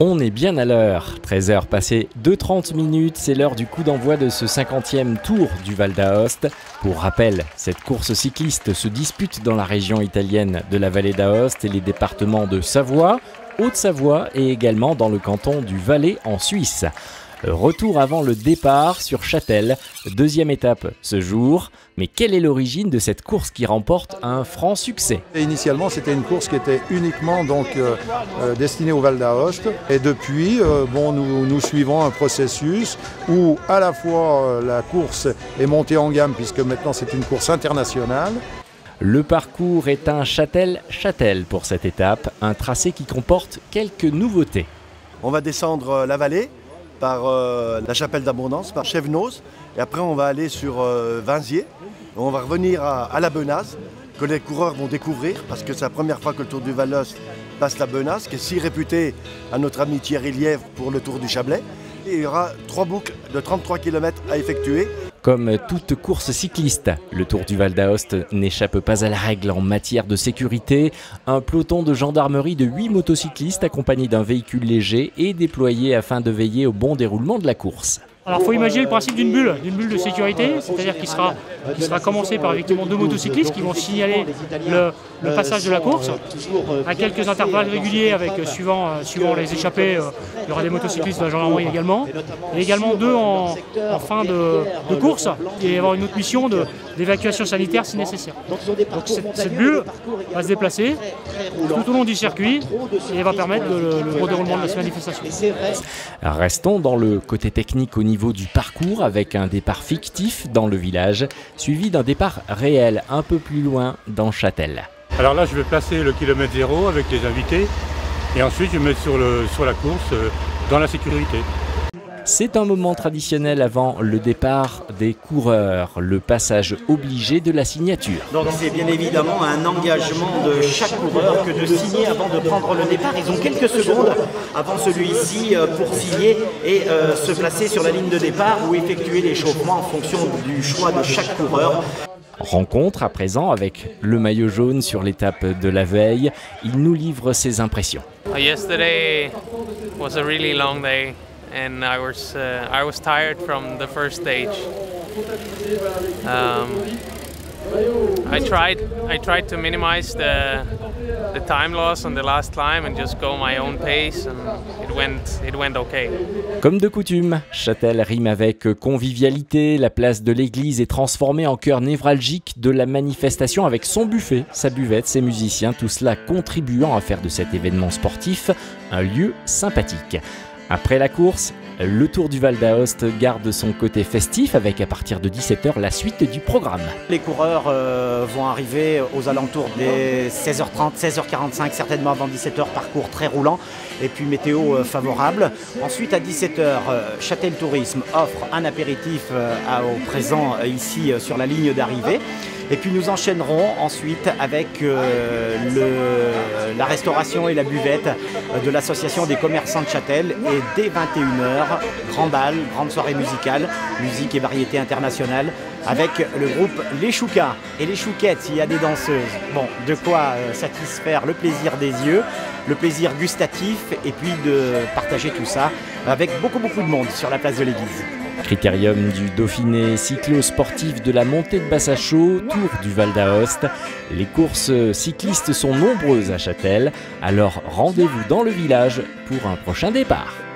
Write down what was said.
On est bien à l'heure, 13h passées de 30 minutes, c'est l'heure du coup d'envoi de ce 50e tour du Val d'Aoste. Pour rappel, cette course cycliste se dispute dans la région italienne de la vallée d'Aoste et les départements de Savoie, Haute-Savoie et également dans le canton du Valais en Suisse. Retour avant le départ sur Châtel, deuxième étape ce jour. Mais quelle est l'origine de cette course qui remporte un franc succès? Et Initialement, c'était une course qui était uniquement donc euh, euh, destinée au Val d'Aoste. Et depuis, euh, bon, nous, nous, suivons un processus où à la fois la course est montée en gamme puisque maintenant c'est une course internationale. Le parcours est un Châtel-Châtel pour cette étape, un tracé qui comporte quelques nouveautés. On va descendre la vallée par euh, la chapelle d'abondance, par Chevenoz. Et après, on va aller sur euh, Vinzier. On va revenir à, la Benasse, que les coureurs vont découvrir, parce que c'est la première fois que le Tour du val passe la Benasse, qui est si réputée à notre ami Thierry Lièvre pour le Tour du Chablais. Il y aura trois boucles de 33 km à effectuer. Comme toute course cycliste, le Tour du Val d'Aoste n'échappe pas à la règle en matière de sécurité. Un peloton de gendarmerie de 8 motocyclistes accompagné d'un véhicule léger est déployé afin de veiller au bon déroulement de la course. Alors il faut imaginer le principe d'une bulle, d'une bulle de sécurité, c'est-à-dire sera, qui sera commencé par effectivement deux motocyclistes qui vont signaler le, passage de la course à quelques intervalles réguliers avec euh, suivant, euh, suivant les échappées, euh, il y aura des motocyclistes de la gendarmerie également, et également deux en, fin de, course et avoir une autre mission d'évacuation sanitaire si nécessaire. Donc cette, bulle va se déplacer tout au long du circuit et va permettre le, le bon déroulement de la manifestation. Restons dans le côté technique au niveau du parcours avec un départ fictif dans le village, suivi d'un départ réel un peu plus loin dans Châtel. Alors là, je vais placer le kilomètre zéro avec les invités et ensuite je vais me mettre sur la course euh, dans la sécurité. C'est un moment traditionnel avant le départ des coureurs, le passage obligé de la signature. Donc c'est bien évidemment un engagement de chaque coureur que de signer avant de prendre le départ. Ils ont quelques secondes avant celui-ci euh, pour signer et euh, se placer sur la ligne de départ ou effectuer l'échauffement en fonction du choix de chaque coureur. Rencontre à présent avec le maillot jaune sur l'étape de la veille. Il nous livre ses impressions. Yesterday was a really long day. And I was uh, I was tired from the first stage. Um, I tried I tried to minimize the time loss on the last climb and just go my own pace and it went it went okay. Comme de coutume, Châtel rime avec convivialité. La place de l'église est transformée en cœur névralgique de la manifestation avec son buffet, sa buvette, ses musiciens, tout cela contribuant à faire de cet événement sportif un lieu sympathique. Après la course, le Tour du Val d'Aoste garde son côté festif avec à partir de 17h la suite du programme. Les coureurs euh, vont arriver aux alentours des 16h30, 16h45, certainement avant 17h, parcours très roulant et puis météo euh, favorable. Ensuite à 17h, euh, Châtel Tourisme offre un apéritif au présent ici sur la ligne d'arrivée. Et puis nous enchaînerons ensuite avec euh, la restauration et la buvette de l'association des commerçants de Châtel. Et dès 21h, grand bal, grande soirée musicale, musique et variété internationale avec le groupe Les Choucas. Et les Chouquettes, s'il y a des danseuses, bon, de quoi euh, satisfaire le plaisir des yeux, le plaisir gustatif et puis de partager tout ça avec beaucoup beaucoup de monde sur la place de l'église. Critérium du Dauphiné cyclo-sportif de la montée de Bassachaux, Tour du Val d'Aoste. Les courses cyclistes sont nombreuses à Châtel, alors rendez-vous dans le village pour un prochain départ.